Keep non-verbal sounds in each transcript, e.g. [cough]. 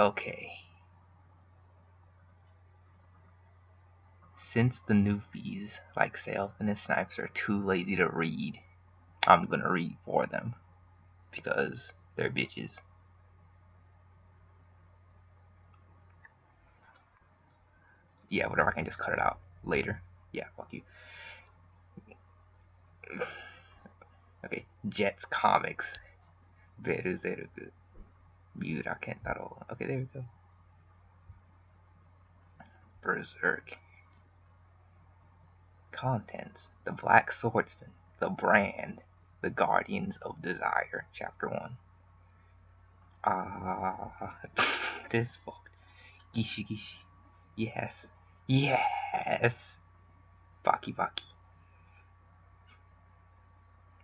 Okay. Since the newbies like Self and his snipes are too lazy to read, I'm gonna read for them. Because they're bitches. Yeah, whatever, I can just cut it out later. Yeah, fuck you. [sighs] Okay, Jets Comics. Veru Zerugu. Miura Kentaro. Okay, there we go. Berserk. Contents The Black Swordsman, The Brand, The Guardians of Desire, Chapter 1. Ah, uh, [laughs] this book. Gishi Gishi. Yes. Yes! Baki Baki.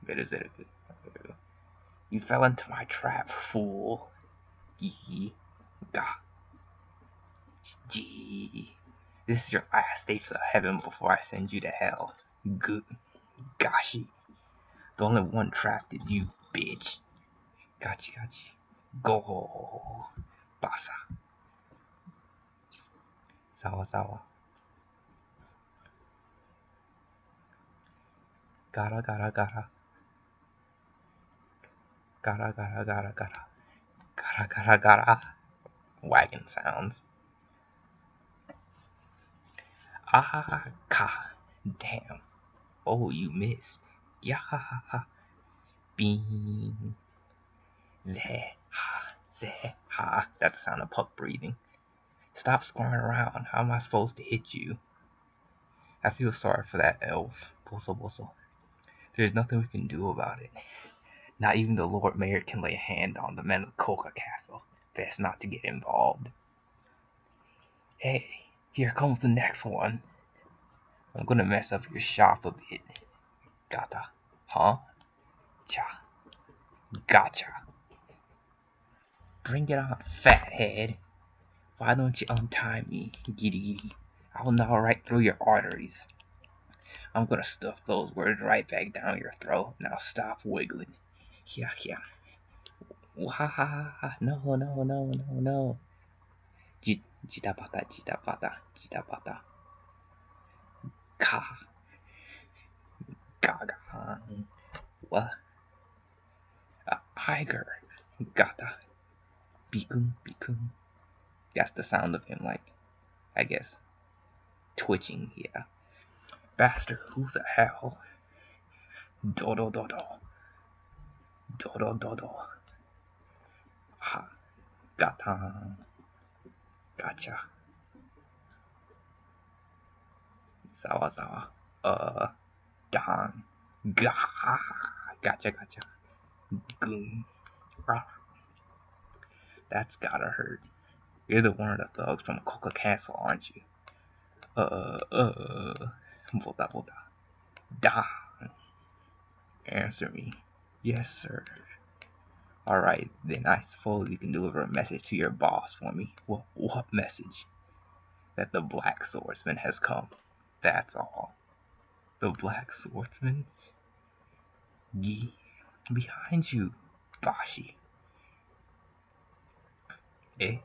Where is it? You fell into my trap, fool. Gee. Ga. Gee. This is your last stage of heaven before I send you to hell. Good. Gashi. The only one trapped is you, bitch. Gachi gachi. Go. Basa. Sawa sawa. Gara gara gara. Gara gara gara gara. Gara gara gara. Wagon sounds. Ah, ka. Damn. Oh, you missed. Yeah. Bean. Zeh. Ha. Zeh. Ha. That's the sound of Puck breathing. Stop squirming around. How am I supposed to hit you? I feel sorry for that elf. Boso boso. There's nothing we can do about it. Not even the Lord Mayor can lay a hand on the men of Koka Castle. Best not to get involved. Hey, here comes the next one. I'm gonna mess up your shop a bit. Gata. Huh? Cha. Gotcha. Bring it on, fathead. Why don't you untie me, giddy giddy? I'll gnaw right through your arteries. I'm gonna stuff those words right back down your throat. Now stop wiggling. Yeah, yeah. Wah, no, no, no, no, no. Jita pata, jita jita. Ka. Gaga. What? A tiger. Gata. Bikun, bikun. That's the sound of him, like, I guess, twitching, yeah. Bastard, who the hell? Dodo, dodo. Dodo, dodo. Dodo Ha. Gata. Gotcha. Sawa sawa. Uh. Don. Gah. Gotcha, gotcha. Goon. Rah. That's gotta hurt. You're the one of the thugs from Koka Castle, aren't you? Uh, uh. Volta, volta. Da. Answer me. Yes, sir. Alright, then I suppose you can deliver a message to your boss for me. What, what message? That the Black Swordsman has come. That's all. The Black Swordsman? Gi. Behind you, Bashi. Eh?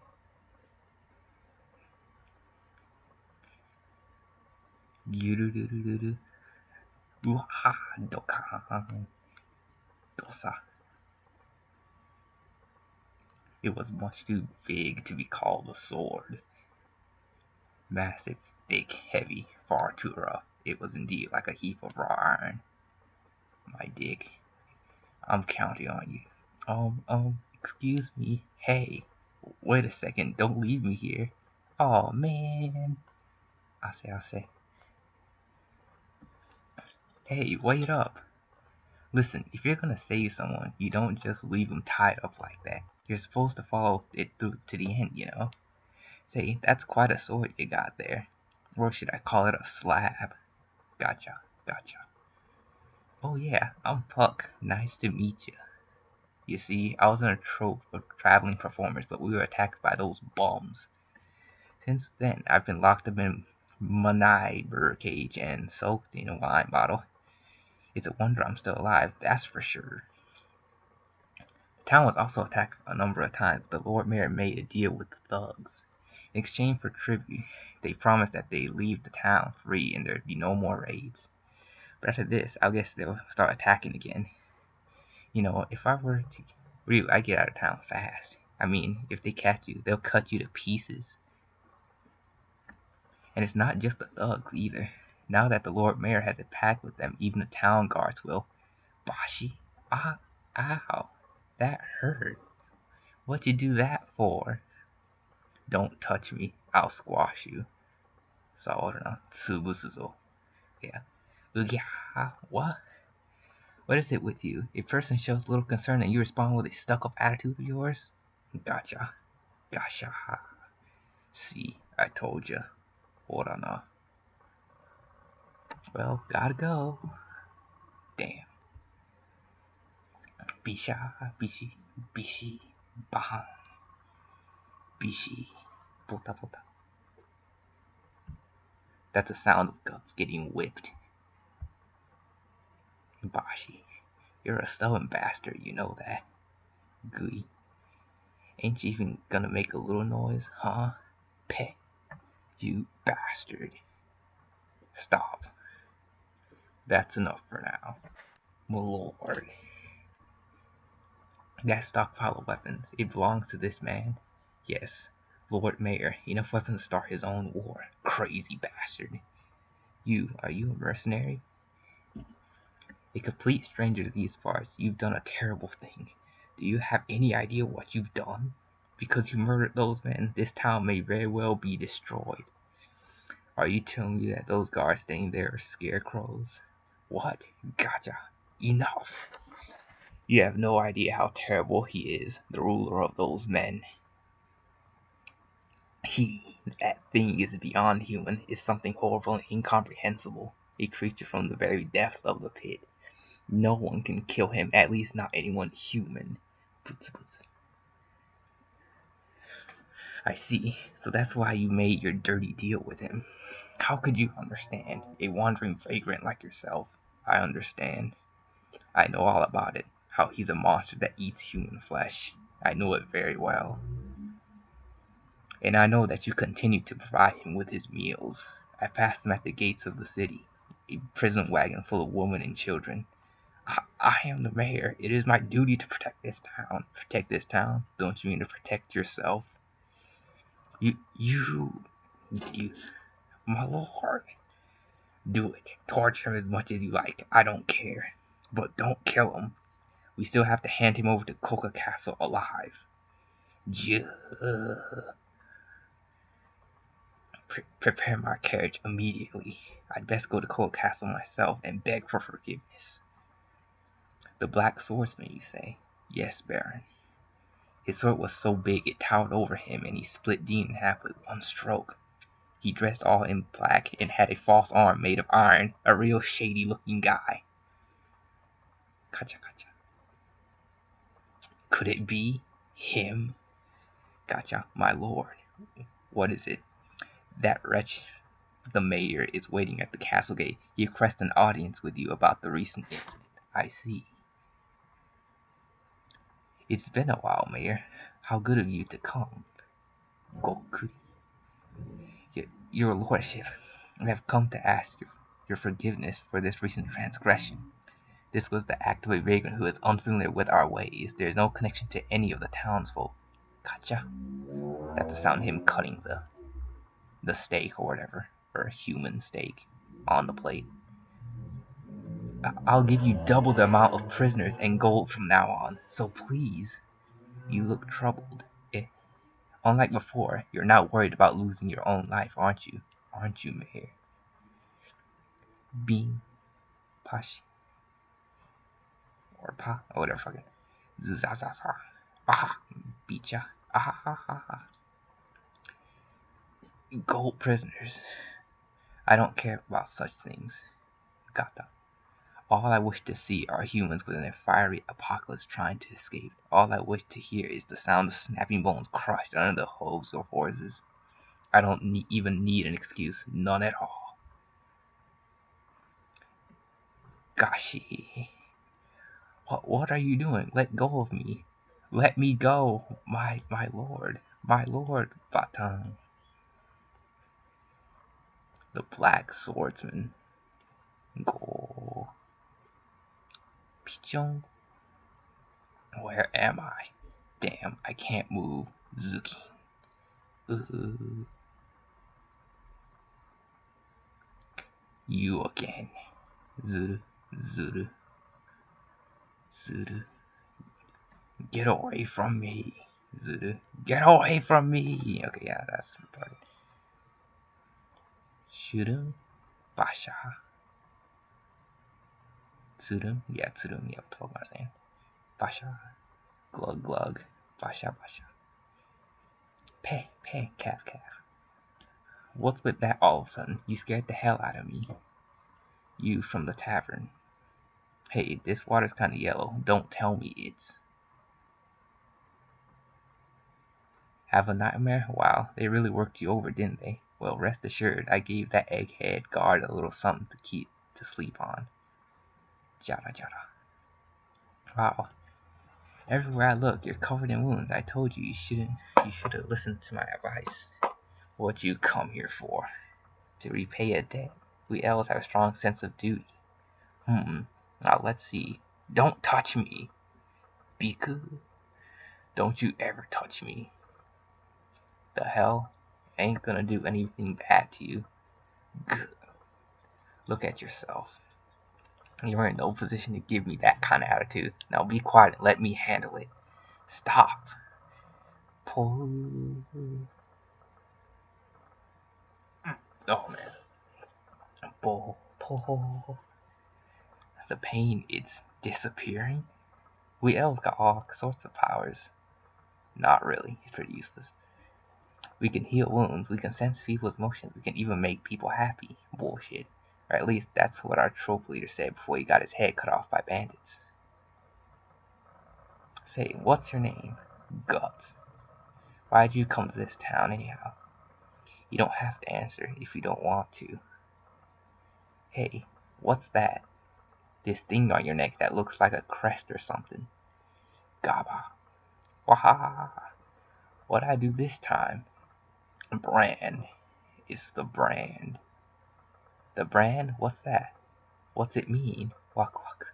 Dokan. Dosa. It was much too big to be called a sword. Massive, thick, heavy, far too rough. It was indeed like a heap of raw iron. My dick. I'm counting on you. Um, um, excuse me. Hey, wait a second. Don't leave me here. Oh man. I say, I say. Hey, wait up. Listen, if you're gonna save someone, you don't just leave them tied up like that. You're supposed to follow it through to the end, you know? Say, that's quite a sword you got there. Or should I call it a slab? Gotcha, gotcha. Oh yeah, I'm Puck. Nice to meet you. You see, I was in a troop of traveling performers, but we were attacked by those bums. Since then, I've been locked up in Manai birdcage and soaked in a wine bottle. It's a wonder I'm still alive, that's for sure. The town was also attacked a number of times. The Lord Mayor made a deal with the thugs. In exchange for tribute, they promised that they'd leave the town free and there'd be no more raids. But after this, I guess they'll start attacking again. You know, if I were to really, I get out of town fast. I mean, if they catch you, they'll cut you to pieces. And it's not just the thugs either. Now that the Lord Mayor has a pact with them, even the town guards will. Bashi, ah, ow, that hurt. What you do that for? Don't touch me, I'll squash you. Saorana, tsubusuzo. Yeah. Ugyah, what? What is it with you? A person shows little concern and you respond with a stuck-up attitude of yours? Gotcha. Gotcha. See, I told ya. Orana. Well, gotta go. Damn. Bisha, bishi, bishi, bahan. Bishi, bota bota. That's the sound of guts getting whipped. Bashi, you're a stubborn bastard, you know that. Gooey. Ain't you even gonna make a little noise, huh? Peh. You bastard. Stop. That's enough for now. My lord. That stockpile of weapons, it belongs to this man? Yes. Lord Mayor, enough weapons to start his own war. Crazy bastard. You, are you a mercenary? A complete stranger to these parts, you've done a terrible thing. Do you have any idea what you've done? Because you murdered those men, this town may very well be destroyed. Are you telling me that those guards staying there are scarecrows? What? Gotcha. Enough. You have no idea how terrible he is, the ruler of those men. He, that thing is beyond human, is something horrible and incomprehensible, a creature from the very depths of the pit. No one can kill him, at least not anyone human. I see. So that's why you made your dirty deal with him. How could you understand? A wandering vagrant like yourself. I understand. I know all about it. How he's a monster that eats human flesh. I know it very well. And I know that you continue to provide him with his meals. I passed him at the gates of the city, a prison wagon full of women and children. I, I am the mayor. It is my duty to protect this town. Protect this town? Don't you mean to protect yourself? You, you, you, my lord. Do it. Torture him as much as you like. I don't care. But don't kill him. We still have to hand him over to Koka Castle alive. Juh. Pre prepare my carriage immediately. I'd best go to Koka Castle myself and beg for forgiveness. The Black Swordsman, you say? Yes, Baron. His sword was so big it towered over him, and he split Dean in half with one stroke. He dressed all in black and had a false arm made of iron, a real shady looking guy. Gotcha, gotcha. Could it be him? Gotcha, my lord. What is it? That wretch, the mayor, is waiting at the castle gate. He requests an audience with you about the recent incident. I see. It's been a while, Mayor. How good of you to come. Gokuri. Your Lordship, I have come to ask your forgiveness for this recent transgression. This was the act of a vagrant who is unfamiliar with our ways. There is no connection to any of the townsfolk. Gotcha. That's the sound of him cutting the the steak or whatever, or a human steak on the plate. I'll give you double the amount of prisoners and gold from now on, so please. You look troubled. Unlike before, you're not worried about losing your own life, aren't you? Aren't you, Mayor? Bean. Pashi. Or Pa, or whatever fucking. Zuzazaza. Aha. Bicha. Aha ha ha ha. Gold prisoners. I don't care about such things. Gata. All I wish to see are humans within a fiery apocalypse trying to escape. All I wish to hear is the sound of snapping bones crushed under the hooves of horses. I don't need, even need an excuse, none at all. Gashi. What, what are you doing? Let go of me. Let me go, my my lord, my lord, Batang. The black swordsman. Go. Pichon. Where am I? Damn, I can't move. Zuki. Ooh. You again. Zuru, Zuru, Zuru. Get away from me. Zuru. Get away from me. Okay, yeah, that's part. Shuru, Basha. Tsurum, yeah, Tsurum, yeah, what I'm saying. Basha, glug glug, Basha Basha. Peh, peh, calf calf. What's with that all of a sudden? You scared the hell out of me. You from the tavern. Hey, this water's kinda yellow. Don't tell me it's... Have a nightmare? Wow, they really worked you over, didn't they? Well, rest assured, I gave that egghead guard a little something to keep to sleep on. Jara jara. Wow. Everywhere I look, you're covered in wounds. I told you you shouldn't you should have listened to my advice. What you come here for? To repay a debt. We elves have a strong sense of duty. Hmm. Now let's see. Don't touch me. Biku. Don't you ever touch me. The hell? I ain't gonna do anything bad to you. Look at yourself. You're in no position to give me that kind of attitude. Now be quiet and let me handle it. Stop. Pull. Oh man. Pull. Pull. The pain, it's disappearing. We elves got all sorts of powers. Not really. He's pretty useless. We can heal wounds. We can sense people's emotions. We can even make people happy. Bullshit. Or at least that's what our troop leader said before he got his head cut off by bandits. Say, what's your name? Guts. Why'd you come to this town anyhow? You don't have to answer if you don't want to. Hey, what's that? This thing on your neck that looks like a crest or something. Gaba. Wahaha. What'd I do this time? Brand. It's the brand. The brand? What's that? What's it mean? Wak wak.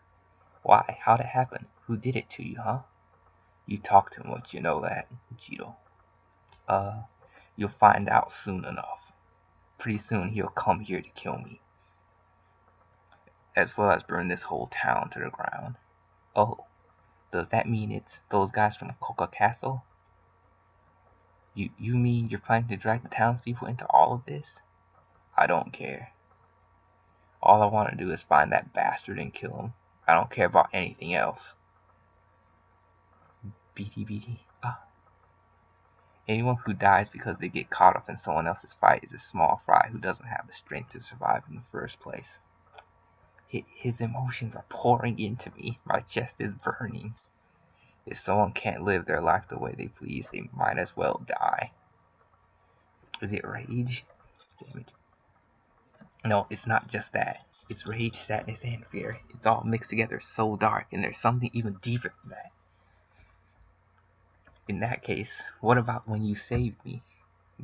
Why? How'd it happen? Who did it to you, huh? You talk too much, you know that, Jito. Uh, you'll find out soon enough. Pretty soon he'll come here to kill me. As well as burn this whole town to the ground. Oh, does that mean it's those guys from Koka Castle? You, you mean you're planning to drag the townspeople into all of this? I don't care. All I want to do is find that bastard and kill him. I don't care about anything else. Beady beady. Ah. Anyone who dies because they get caught up in someone else's fight is a small fry who doesn't have the strength to survive in the first place. His emotions are pouring into me. My chest is burning. If someone can't live their life the way they please, they might as well die. Is it rage? Damn it. No, it's not just that. It's rage, sadness, and fear. It's all mixed together so dark, and there's something even deeper than that. In that case, what about when you saved me?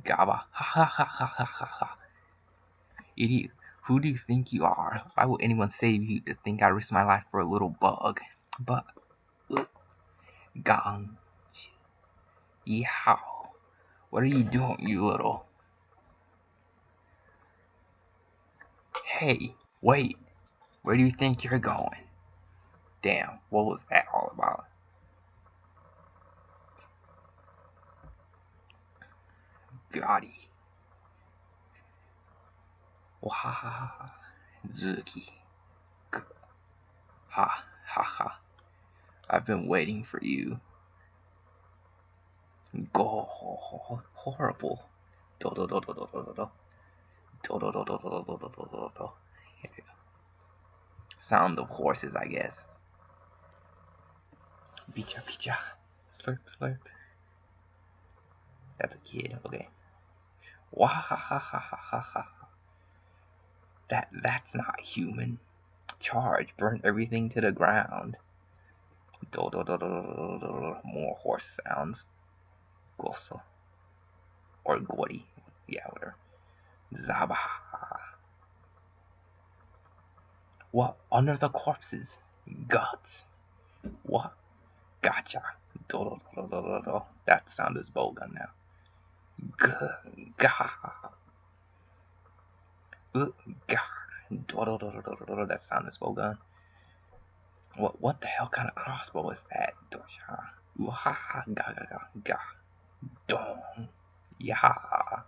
Gaba. Ha ha ha ha ha ha ha. Idiot. Who do you think you are? Why would anyone save you to think I risked my life for a little bug? But. Uh, Gang. Yeehaw. What are you doing, you little. Hey, wait. Where do you think you're going? Damn, what was that all about? Gotti. Wahaha. Zuki. Ha ha ha. I've been waiting for you. Go horrible. Do do do do do do do Sound of horses, I guess. Picha picha. Slurp slurp. That's a kid, okay. Wahahahahaha. That that's not human. Charge, burn everything to the ground. More horse sounds. Goso. Or Gori. Yeah, whatever. Zaba. What under the corpses? Gods. What? Gotcha. Do, do, do, that sound is bowgun now. G ga. That sound is bowgun. What what the hell kind of crossbow is that? Dosha. Uha ga ga ga ga. Dong. Yeah.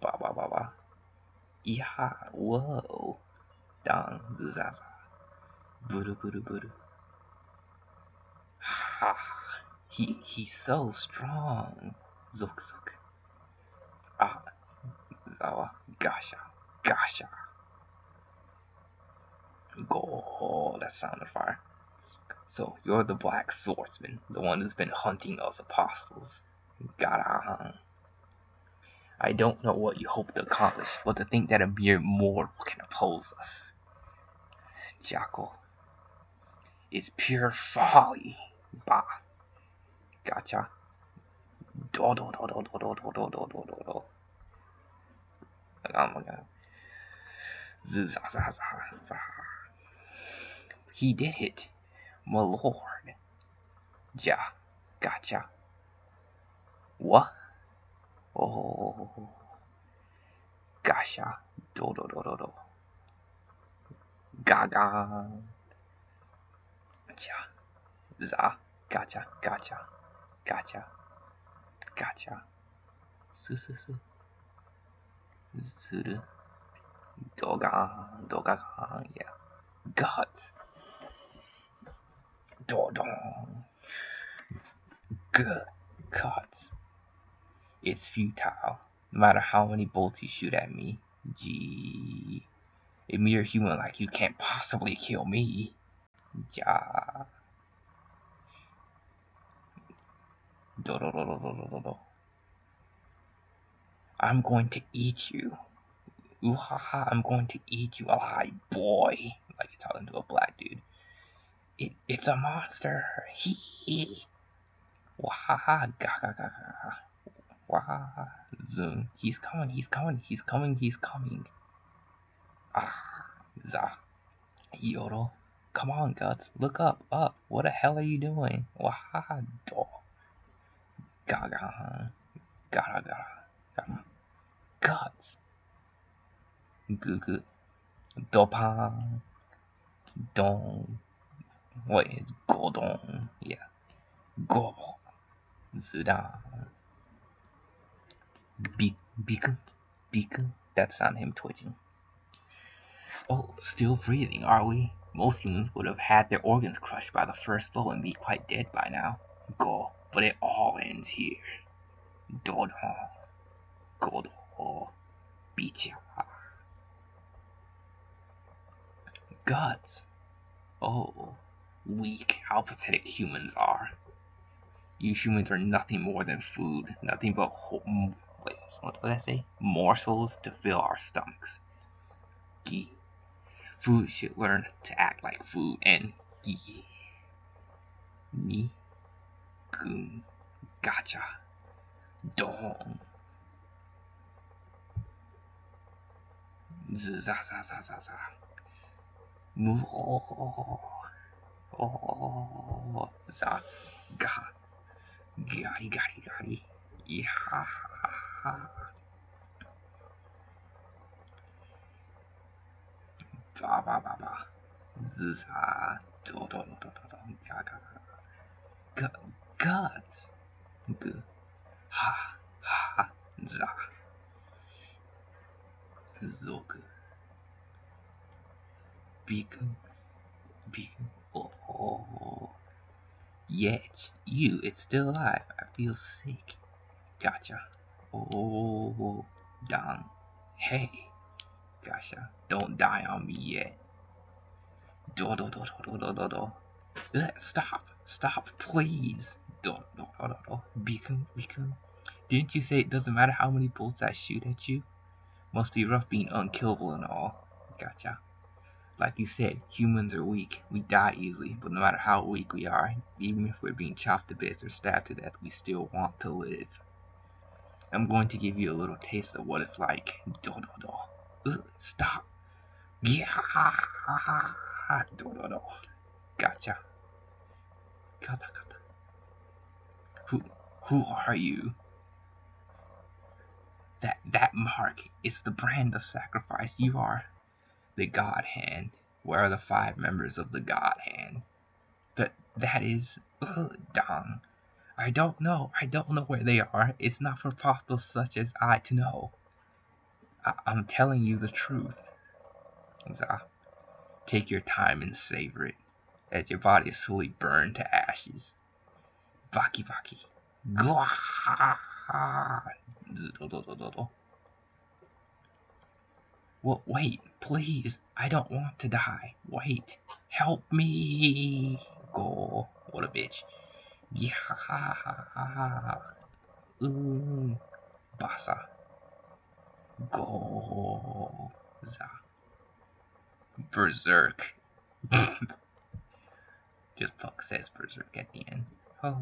Ba ba ba ba. Yeah. Whoa. Dong. Zaza. Buru buru buru. Ha. He he's so strong. Zook zook. Ah. Zawa. Gasha. Gasha. Go. That sound of fire. So you're the black swordsman, the one who's been hunting us apostles. Got I don't know what you hope to accomplish, but to think that a mere mortal can oppose us. Jackal. It's pure folly. Bah. Gotcha. Do do do do do do do do do do do do. Oh my god. He did it. My lord. Ja. Gotcha. What? Oh. Gotcha. Do do do do do. Gaga. Ja. Za. Gotcha. Gotcha. Gotcha. Gotcha. Su su su. Zuru. Dogan. Dogagan. Yeah. Guts. Dodong. Good cuts. It's futile. No matter how many bolts you shoot at me. Gee. A mere human like you can't possibly kill me. Ja. Do do do do do do do. I'm going to eat you. Ooh ha ha, I'm going to eat you alive, boy. Like you're talking to a black dude. It, it's a monster. Hee hee. Wah ga ga ga ga. Wah zoom. He's coming. He's coming. He's coming. He's coming. Ah za. Yodel. Come on, guts. Look up, up. What the hell are you doing? Wah do. Ga ga. Ga ga ga. Guts. Goo. Dopang. Dong. Wait, it's Godon. Yeah. Go. Zudan. Be beacon? Beacon? That's not him twitching. Oh, still breathing, are we? Most humans would have had their organs crushed by the first blow and be quite dead by now. Go, but it all ends here. Dodon. Godo. Bicha. Guts. Oh weak, how pathetic humans are. You humans are nothing more than food, nothing but what did I say? Morsels to fill our stomachs. Gee. Food should learn to act like food and gee. Ni. Goon. Gotcha. Dong. Z za za za za za. Moo. Oh, za, ga, gari, gari, gari, yeah. Ba, ba, ba, ba. Za, do, do, do, do, do, do, ga. Guts. G, ha, ha, za. Zog. Beacon. Beacon. Oh, yet you, it's still alive. I feel sick. Gotcha. Oh, done. Hey, gotcha. Don't die on me yet. Do do do do do do do do. Stop, stop, please. Do do do do do. Beacon, beacon. Didn't you say it doesn't matter how many bolts I shoot at you? Must be rough being unkillable and all. Gotcha. Like you said, humans are weak. We die easily, but no matter how weak we are, even if we're being chopped to bits or stabbed to death, we still want to live. I'm going to give you a little taste of what it's like. Do do do. Ugh, stop. Yeah. Do do do. Gotcha. Kata kata. Who who are you? That that mark is the brand of sacrifice you are the God Hand? Where are the five members of the God Hand? That that is ugh, Dong. I don't know. I don't know where they are. It's not for apostles such as I to know. I, am telling you the truth. Za, take your time and savor it, as your body is slowly burned to ashes. Baki baki. Gwa. Well, wait, please. I don't want to die. Wait. Help me. Go. What a bitch. Yeah. Ooh. Basa. Go. Za. Berserk. [laughs] Just fuck says berserk at the end. Oh.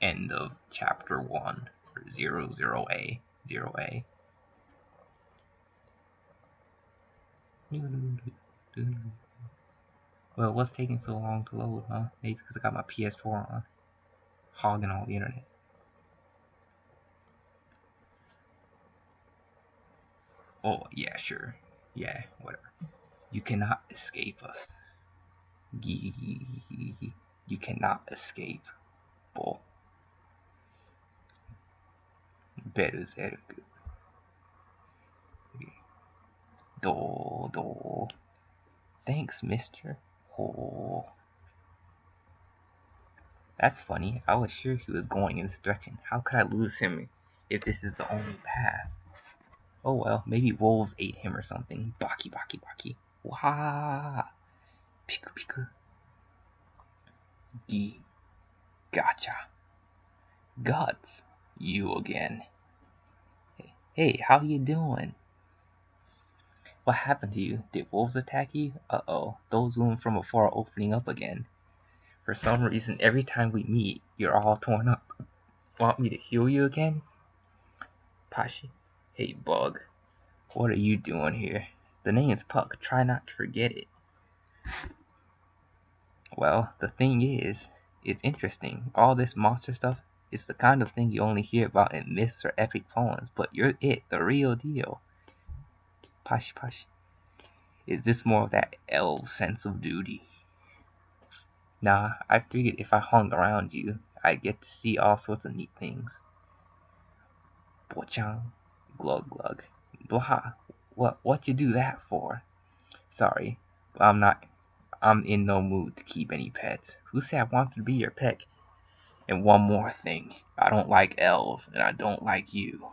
End of chapter 1 zero zero A zero A. Well, what's taking so long to load, huh? Maybe because I got my PS4 on, hogging all the internet. Oh, yeah, sure. Yeah, whatever. You cannot escape us. You cannot escape. Bull. Berserk. Do, do. Thanks, mister. Oh. That's funny. I was sure he was going in this direction. How could I lose him if this is the only path? Oh well, maybe wolves ate him or something. Baki, baki, baki. Wah! Piku, piku. Gee. Gotcha. Guts. You again. Hey, how you doing? What happened to you? Did wolves attack you? Uh-oh, those wounds from afar are opening up again. For some reason, every time we meet, you're all torn up. Want me to heal you again? Pashi. Hey, Bug. What are you doing here? The name's Puck. Try not to forget it. Well, the thing is, it's interesting. All this monster stuff, it's the kind of thing you only hear about in myths or epic poems, but you're it, the real deal. Posh posh. Is this more of that elf sense of duty? Nah, I figured if I hung around you, I'd get to see all sorts of neat things. Bochang, glug glug, blah. What what you do that for? Sorry, I'm not. I'm in no mood to keep any pets. Who said I wanted to be your pet? And one more thing. I don't like elves, and I don't like you.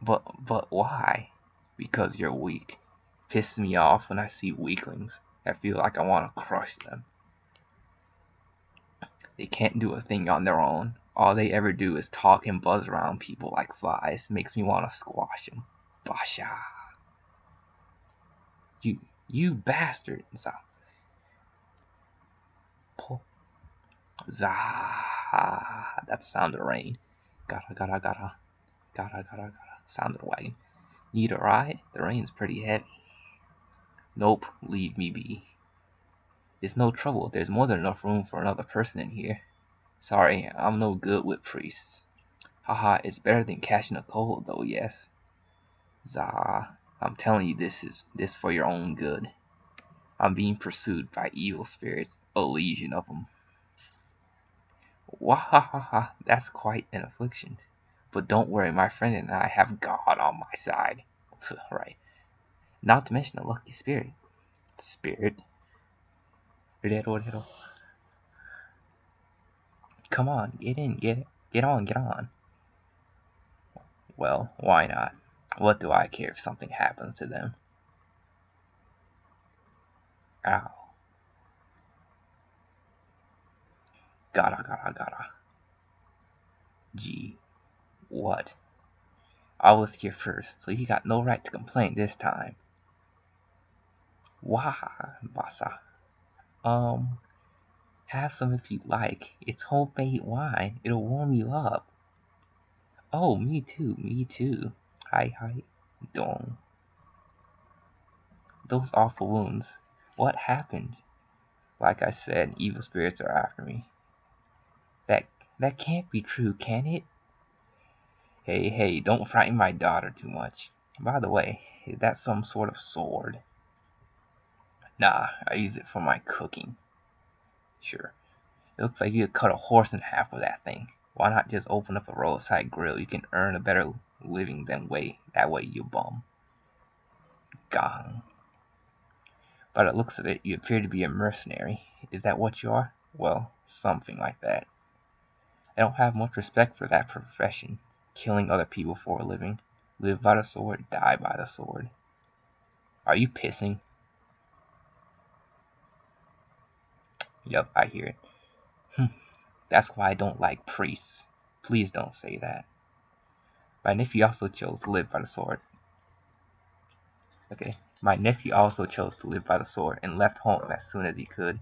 But, but why? Because you're weak. Pisses me off when I see weaklings. I feel like I want to crush them. They can't do a thing on their own. All they ever do is talk and buzz around people like flies. Makes me want to squash them. Basha. You, you bastard. So, Zah. That's the sound of rain. Gotta, gotta, gotta. Gotta, gotta, gotta. Sound of the wagon. Need a ride? The rain's pretty heavy. Nope, leave me be. It's no trouble. There's more than enough room for another person in here. Sorry, I'm no good with priests. Haha, it's better than catching a cold, though, yes. Zah, I'm telling you this is this for your own good. I'm being pursued by evil spirits, a legion of them. Wahahaha, that's quite an affliction. But don't worry, my friend and I have God on my side. [laughs] right. Not to mention a lucky spirit. Spirit? Come on, get in, get get on, get on. Well, why not? What do I care if something happens to them? Ow. Gotta, gotta, gotta. G. What? I was here first, so you got no right to complain this time. Why, Basa? Um, have some if you like. It's homemade wine. It'll warm you up. Oh, me too, me too. Hi, hi. Dong. Those awful wounds. What happened? Like I said, evil spirits are after me. That that can't be true, can it? Hey, hey, don't frighten my daughter too much. By the way, is that some sort of sword? Nah, I use it for my cooking. Sure. It looks like you could cut a horse in half with that thing. Why not just open up a roadside grill? You can earn a better living than way that way, you bum. Gong. By the looks of it, you appear to be a mercenary. Is that what you are? Well, something like that. I don't have much respect for that profession. Killing other people for a living. Live by the sword, die by the sword. Are you pissing? Yep, I hear it. Hmm. That's why I don't like priests. Please don't say that. My nephew also chose to live by the sword. Okay. My nephew also chose to live by the sword and left home as soon as he could.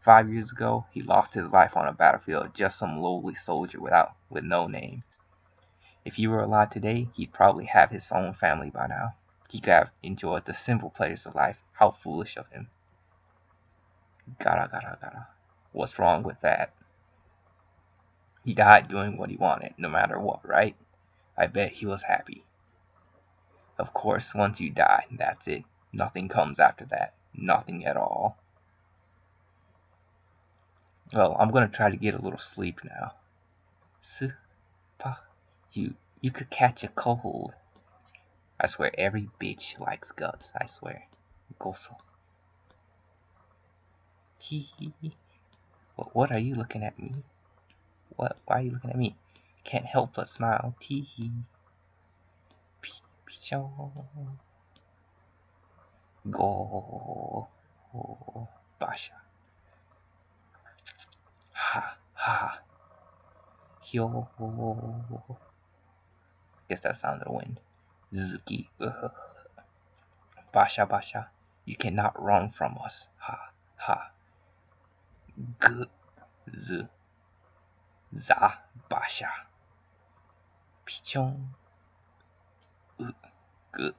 Five years ago, he lost his life on a battlefield, just some lowly soldier without with no name. If he were alive today, he'd probably have his own family by now. He could have enjoyed the simple pleasures of life. How foolish of him. Gotta, gotta, gotta. What's wrong with that? He died doing what he wanted, no matter what, right? I bet he was happy. Of course, once you die, that's it. Nothing comes after that. Nothing at all. Well, I'm gonna try to get a little sleep now. Super. You, you could catch a cold. I swear every bitch likes guts, I swear. Goso. Hee. What, what are you looking at me? What, why are you looking at me? Can't help but smile. Tee hee. Go. Basha. Ha ha. Hyo. Guess that sound of the wind. Zuki. Ugh. Basha Basha. You cannot run from us. Ha ha. G. Z. Za. Basha. Pichon. U. G.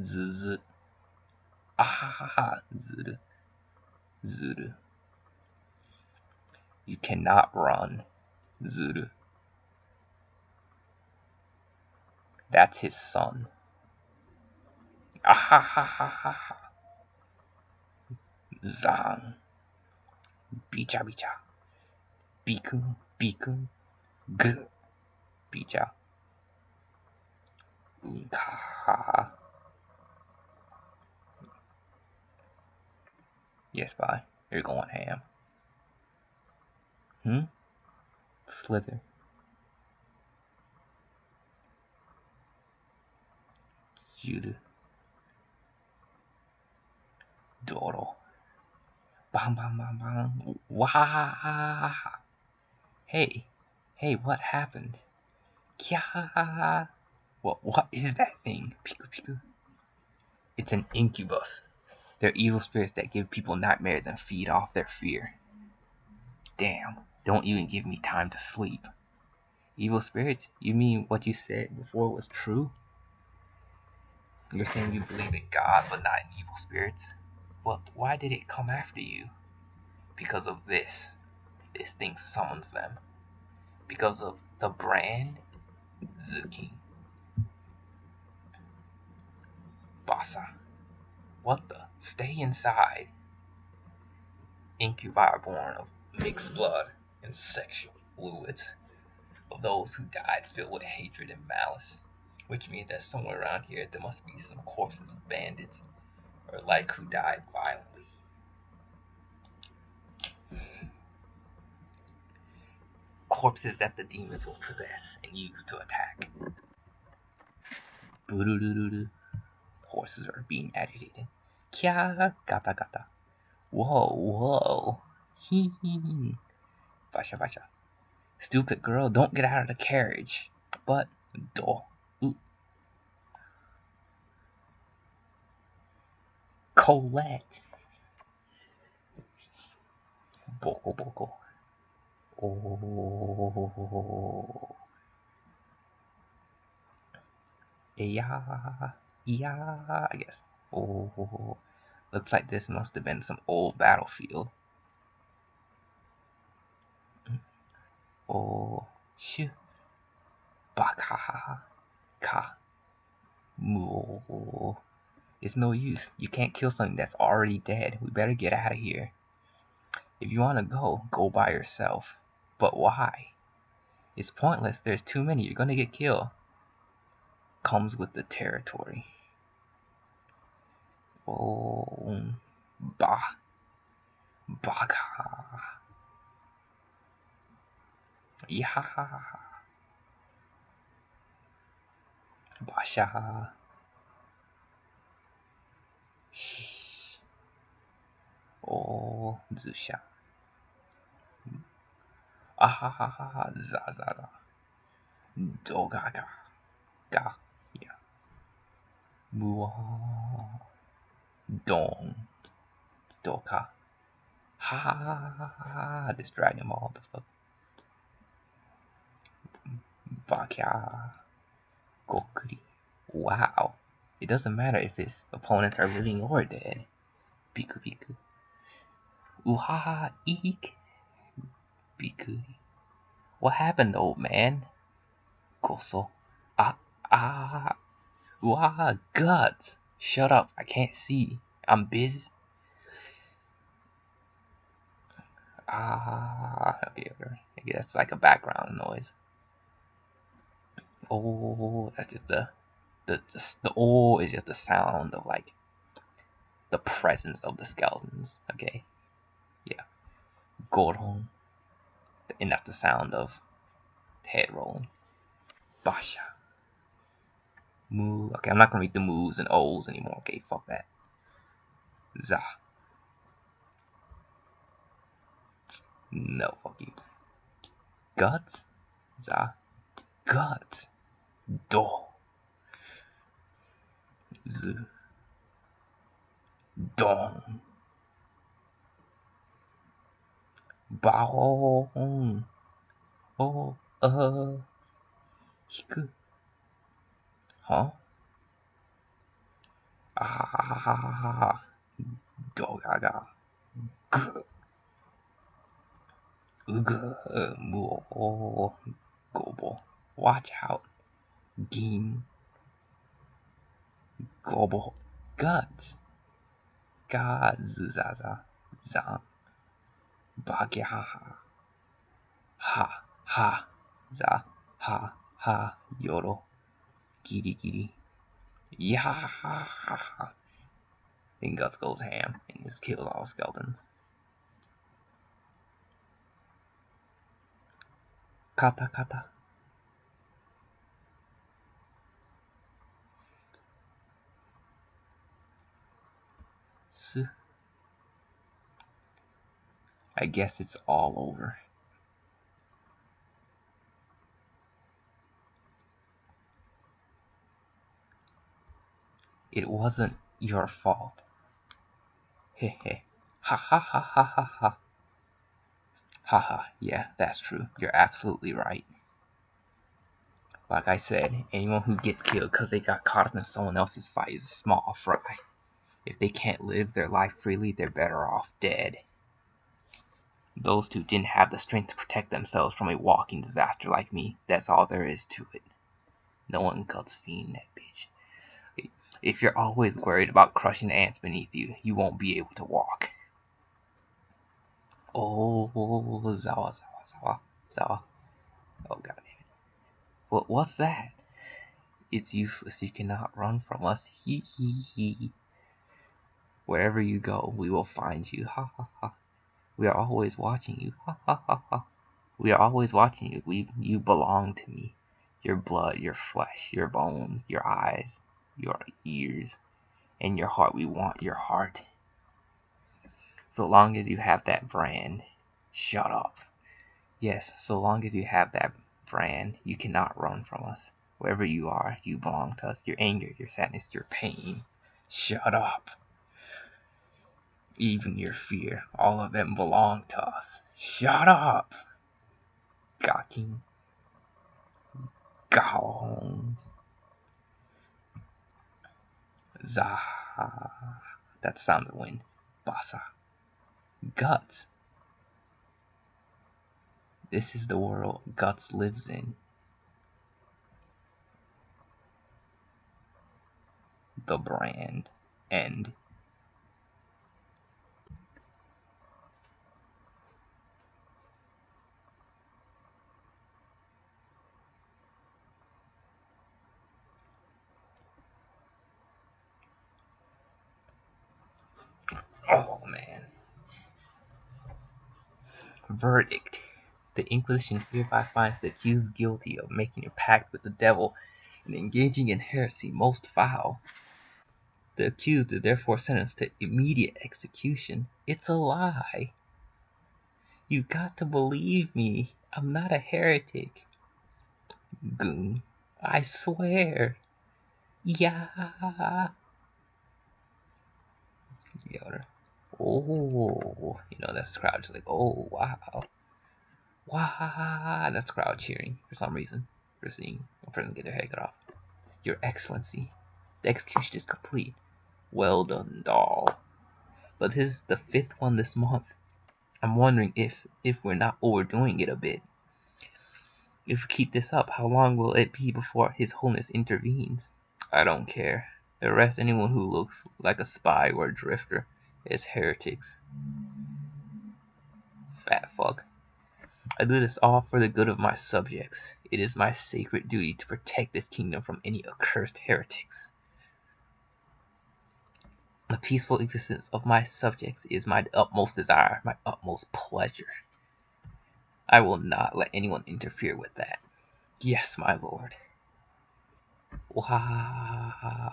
Z. Z. Ah. Zuru. Zuru. You cannot run. Zuru. That's his son. Ah ha ha ha ha ha. Zang. Bicha bicha. Biku biku. G. Bicha. Unka. Yes, bye. You're going ham. Hmm? Slither. Judah. Doro. Bam bam bam bam. Wah. Hey. Hey, what happened? Kya. What what is that thing? Piku piku. It's an incubus. They're evil spirits that give people nightmares and feed off their fear. Damn, don't even give me time to sleep. Evil spirits? You mean what you said before was true? You're saying you believe in God but not in evil spirits? Well, why did it come after you? Because of this. This thing summons them. Because of the brand Zuki. Basa. What the? Stay inside. Incubi born of mixed blood and sexual fluids of those who died filled with hatred and malice which means that somewhere around here there must be some corpses of bandits or like who died violently. Corpses that the demons will possess and use to attack. Horses are being agitated. Kya gata gata. Whoa, whoa. Hee hee. Basha basha. Stupid girl, don't get out of the carriage. But, do. Colette. Boko Boko. Oh. Yeah. Yeah, I guess. Oh. Looks like this must have been some old battlefield. Oh. Shoo. Baka. Ka. Moo. It's no use. You can't kill something that's already dead. We better get out of here. If you want to go, go by yourself. But why? It's pointless. There's too many. You're going to get killed. Comes with the territory. Oh, ba, baga, yeah, basha. Oh, Zusha. Ah, za, za, za. Dogaga. Ga. Yeah. Mua. Dong. Doka. Ha, ha, ha, this Dragon Ball, the fuck. Bakya. Gokuri. Wow. It doesn't matter if his opponents are living or dead. Biku Biku. Uhaha eek. Biku. What happened, old man? Koso. Ah, ah. Uhaha guts. Shut up, I can't see. I'm busy. Ah, okay, okay. I guess it's like a background noise. Oh, that's just the, the, the, the is just the sound of like the presence of the skeletons. Okay, yeah. Goron. And that's the sound of the head rolling. Basha. Moo. Okay, I'm not gonna read the moos and O's anymore. Okay, fuck that. Za. No, fuck you. Guts? Za. Guts. Do. Z. Dong. Bao. Oh. Uh. Huh? Ah. Dogaga. G. Ugh. Moo. Gobo. Watch out. Gin. Gobo. Guts. Gazuzaza. Zan. Bagyaha. Ha. Ha. Za. Ha. Ha. Yoro. Giri giri. Yeah. Ha ha ha. Then Guts goes ham and just kills all skeletons. Kata kata. Su. I guess it's all over. It wasn't your fault. Heh heh. Ha ha ha ha ha ha. Haha, yeah, that's true. You're absolutely right. Like I said, anyone who gets killed because they got caught in someone else's fight is a small fry. If they can't live their life freely, they're better off dead. Those two didn't have the strength to protect themselves from a walking disaster like me. That's all there is to it. No one cuts fiend that bitch. If you're always worried about crushing ants beneath you, you won't be able to walk. Oh, Zawa, Zawa, Zawa, Zawa. Oh, god damn it. What, what's that? It's useless. You cannot run from us. Hee hee hee. Wherever you go, we will find you. Ha ha ha. We are always watching you. Ha ha ha ha. We are always watching you. We, you belong to me. Your blood, your flesh, your bones, your eyes, your ears, and your heart. We want your heart. So long as you have that brand, shut up. Yes, so long as you have that brand, you cannot run from us. Wherever you are, you belong to us. Your anger, your sadness, your pain. Shut up. Even your fear, all of them belong to us. Shut up! Gawking. Gong. Zah. That's the sound of wind. Basa. Guts. This is the world Guts lives in. The brand. End. Oh man. Verdict. The Inquisition hereby finds the accused guilty of making a pact with the devil and engaging in heresy most foul. The accused is therefore sentenced to immediate execution. It's a lie. You got to believe me. I'm not a heretic. Goon. I swear. Yeah. Yoder. Oh, you know, that's the crowd just like, oh, wow. Wow, that's crowd cheering for some reason. For seeing a person get their head cut off. Your Excellency, the execution is complete. Well done, doll. But this is the fifth one this month. I'm wondering if if we're not overdoing it a bit. If we keep this up, how long will it be before His Holiness intervenes? I don't care. Arrest anyone who looks like a spy or a drifter as heretics. Fat fuck. I do this all for the good of my subjects. It is my sacred duty to protect this kingdom from any accursed heretics. The peaceful existence of my subjects is my utmost desire, my utmost pleasure. I will not let anyone interfere with that. Yes, my lord. Wah.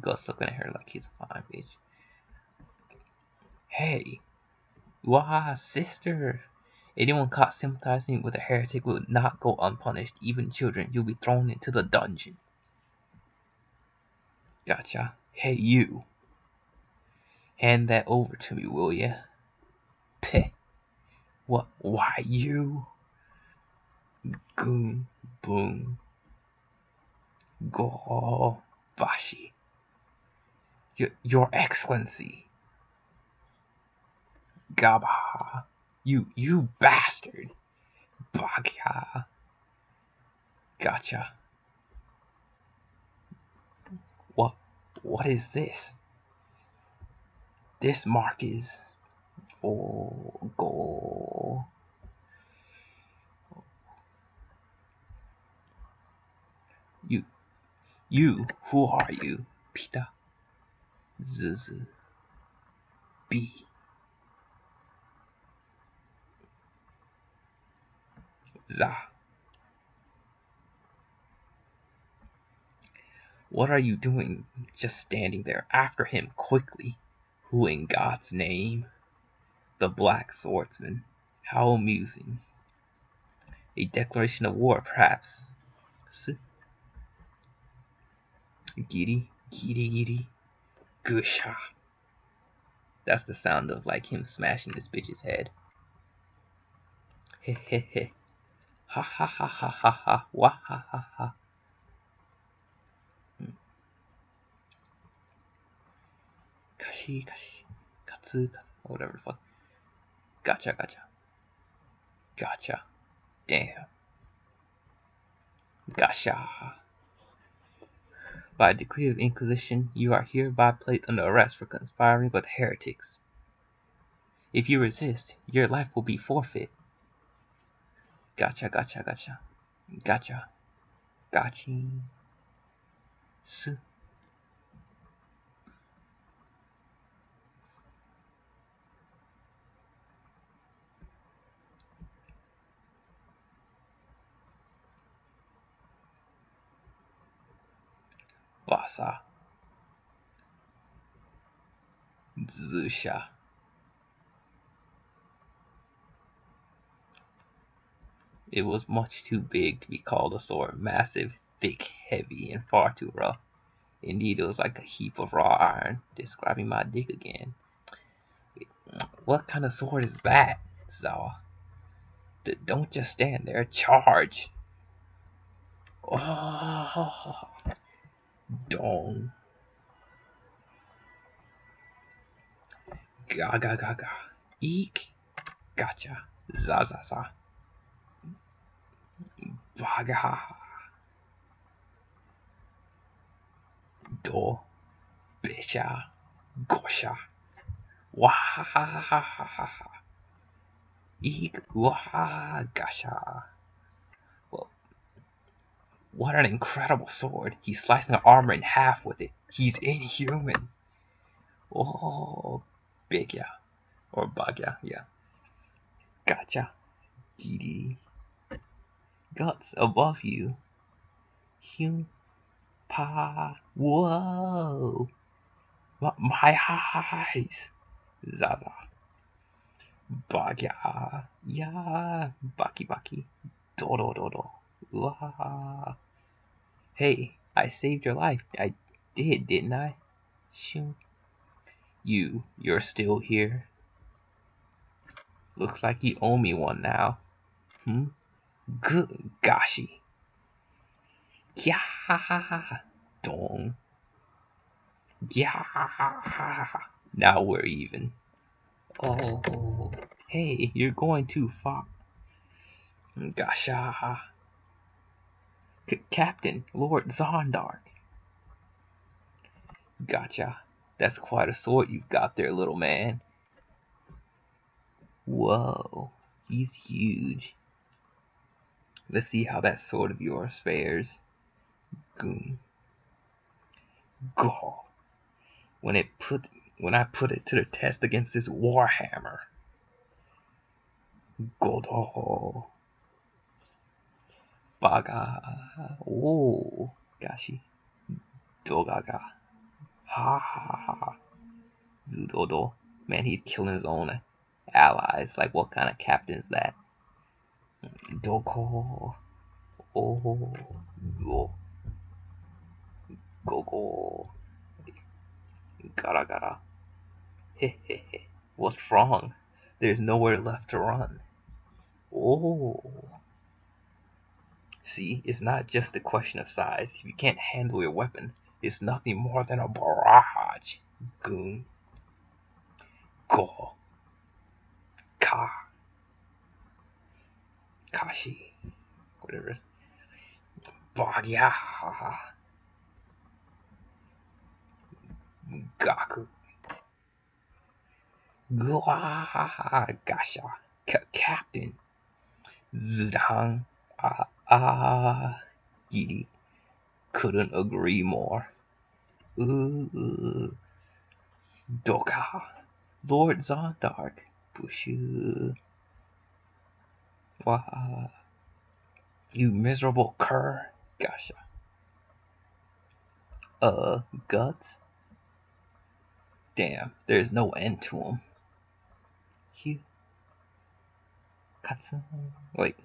Gus looking at her like he's a fine bitch. Hey, wah, sister. Anyone caught sympathizing with a heretic will not go unpunished. Even children, you'll be thrown into the dungeon. Gotcha. Hey, you. Hand that over to me, will ya? Peh. What? Why you? Goon, boom. Go, bashi. Your, your Excellency. Gaba. You, you bastard. Bagya. Gotcha. What, what is this? This mark is... Oh, go. You, you, who are you? Pita. Z, B. Za. What are you doing just standing there after him quickly? Who in God's name? The black swordsman. How amusing. A declaration of war, perhaps. Giddy, giddy, giddy. Gusha. That's the sound of like him smashing this bitch's head. He. Ha ha ha ha ha ha. Wah ha ha ha. Hmm. Kashi kashi. Katsu katsu. Whatever the fuck. Gotcha gotcha. Gotcha. Damn. Gotcha. By decree of Inquisition, you are hereby placed under arrest for conspiring with heretics. If you resist, your life will be forfeit. Gotcha, gotcha, gotcha. Gotcha. Gotcha. Su. Vasa. Zusha. It was much too big to be called a sword, massive, thick, heavy, and far too rough. Indeed, it was like a heap of raw iron, describing my dick again. What kind of sword is that, Zawa? D don't just stand there, charge! Oh, dong. Ga ga ga ga. Eek. Gotcha. Za za za. Vaga. Do. Bisha. Gosha. Wahahaha. Eek. Waha. What an incredible sword. He's slicing the armor in half with it. He's inhuman. Oh, big yeah. Or Bagya, yeah. Gotcha. Dee Guts above you. Hum. Pa. Whoa. My eyes. Zaza. Bagya. Yeah. Baki baki. Do do do do. Wah. Hey, I saved your life. I did, didn't I? Shoo. You, you're still here? Looks like you owe me one now. Hmm? Good goshy. Yeah, dong. Yeah, now we're even. Oh, hey, you're going too far. Gasha. C Captain, Lord Zondark. Gotcha. That's quite a sword you've got there, little man. Whoa, he's huge. Let's see how that sword of yours fares. Goom. Go. When it put when I put it to the test against this warhammer. Godo. Baga. Oh, gashi. Dogaga. Ha ha ha. Zudodo. Man, he's killing his own allies. Like, what kind of captain is that? Doko. Oh. Go. Go go. Gara gara. He he he. What's wrong? There's nowhere left to run. Oh. See, it's not just a question of size. If you can't handle your weapon, it's nothing more than a barrage. Goon. Go. Ka. Kashi. Whatever. Bagya. Gaku. Gua. Gasha. Captain. Zudang. Ah. Ah. Giri. Couldn't agree more. Ooh. Doka. Lord Zondark. Bushu. Wah. You miserable cur. Gasha. Uh, guts? Damn, there's no end to him. Hugh. Katsu. Wait.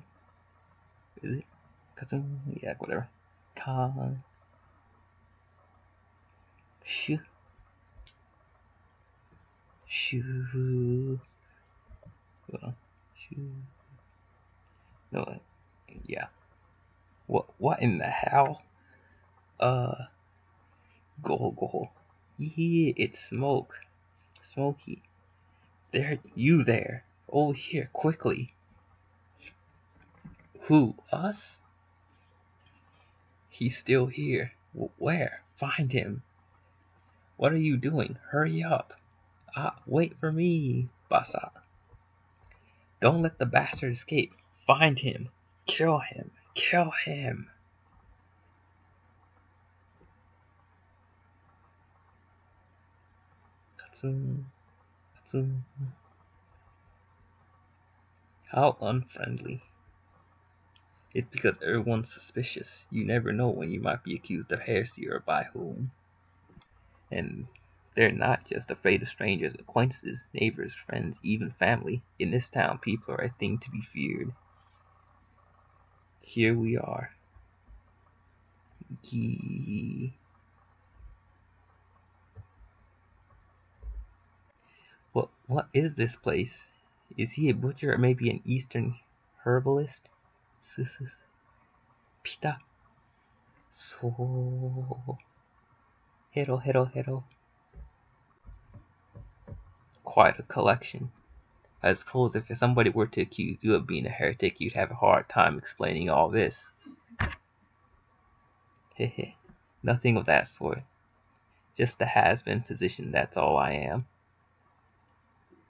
Is it? Katsu? Yeah, whatever. Kan. Shoo. Shoo. Hold on. Shoo. No, yeah. What? What in the hell? Uh. Go go. Yeah, it's smoke. Smoky. There, you there. Over here, quickly. Who? Us? He's still here. Where? Find him. What are you doing? Hurry up. Ah, wait for me, Basa. Don't let the bastard escape. Find him. Kill him. Kill him. How unfriendly. It's because everyone's suspicious. You never know when you might be accused of heresy or by whom. And they're not just afraid of strangers, acquaintances, neighbors, friends, even family. In this town, people are a thing to be feared. Here we are. Gee. What, what is this place? Is he a butcher or maybe an eastern herbalist? Sis Pita. So Hero hero hero. Quite a collection. I suppose if somebody were to accuse you of being a heretic, you'd have a hard time explaining all this. Hehe. Nothing of that sort. Just a has-been physician, that's all I am.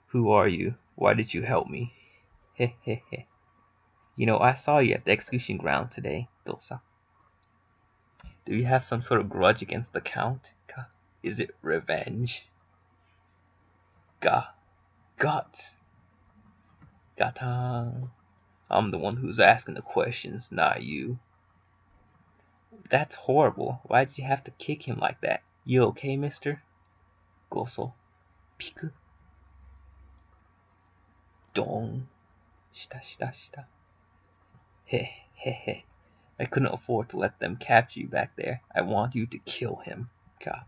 Who are you? Why did you help me? He he he. You know, I saw you at the execution ground today, Dosa. Do you have some sort of grudge against the Count? Is it revenge? Ga. Guts. Gata. I'm the one who's asking the questions, not you. That's horrible. Why did you have to kick him like that? You okay, mister? Goso. Piku. Dong. Shita shita shita. He he he. I couldn't afford to let them capture you back there. I want you to kill him. Ka.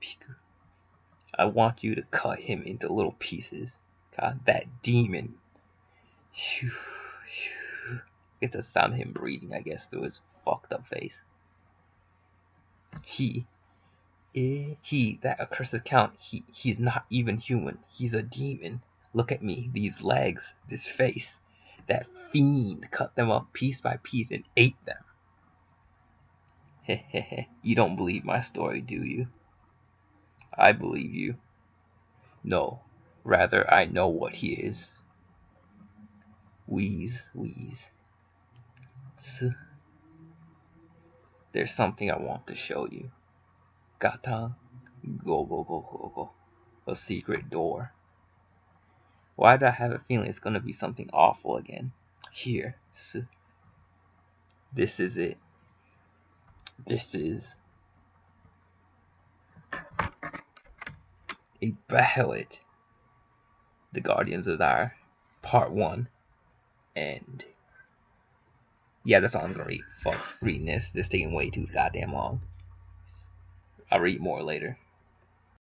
Piku. I want you to cut him into little pieces. God, that demon. Get the sound of him breathing, I guess, through his fucked up face. He, eh, he, that accursed count, he, he's not even human. He's a demon. Look at me, these legs, this face. That fiend cut them up piece by piece and ate them. [laughs] You don't believe my story, do you? I believe you. No, rather I know what he is. Wheeze, wheeze. S There's something I want to show you. Gata, go, go, go, go, go. A secret door. Why do I have a feeling it's going to be something awful again? Here. This is it. This is a ballad. The Guardians of Desire, Part 1. And yeah, that's all I'm gonna read. Fuck reading this. This taking way too goddamn long. I'll read more later.